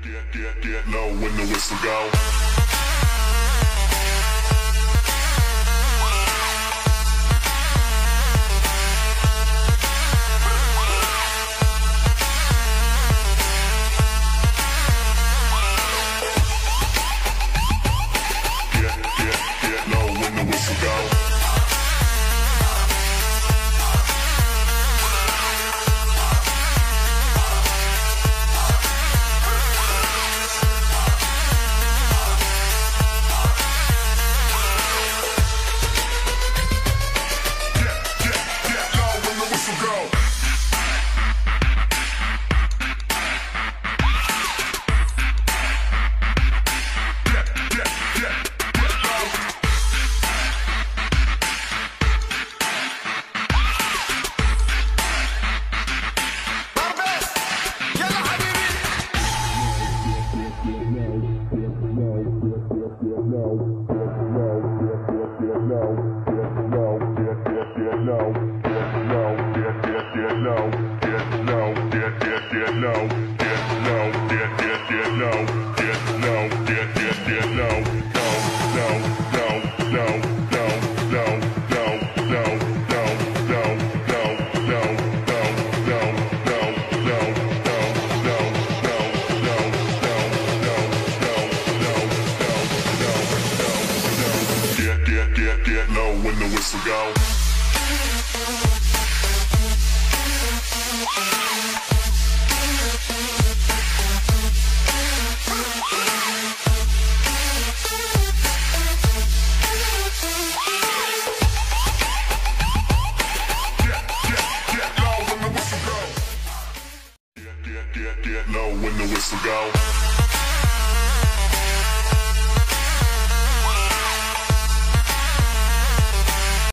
Get, get, get low when the whistle go. Get, get, get when the whistle go. Get, low when the whistle go. Get low when the whistle go.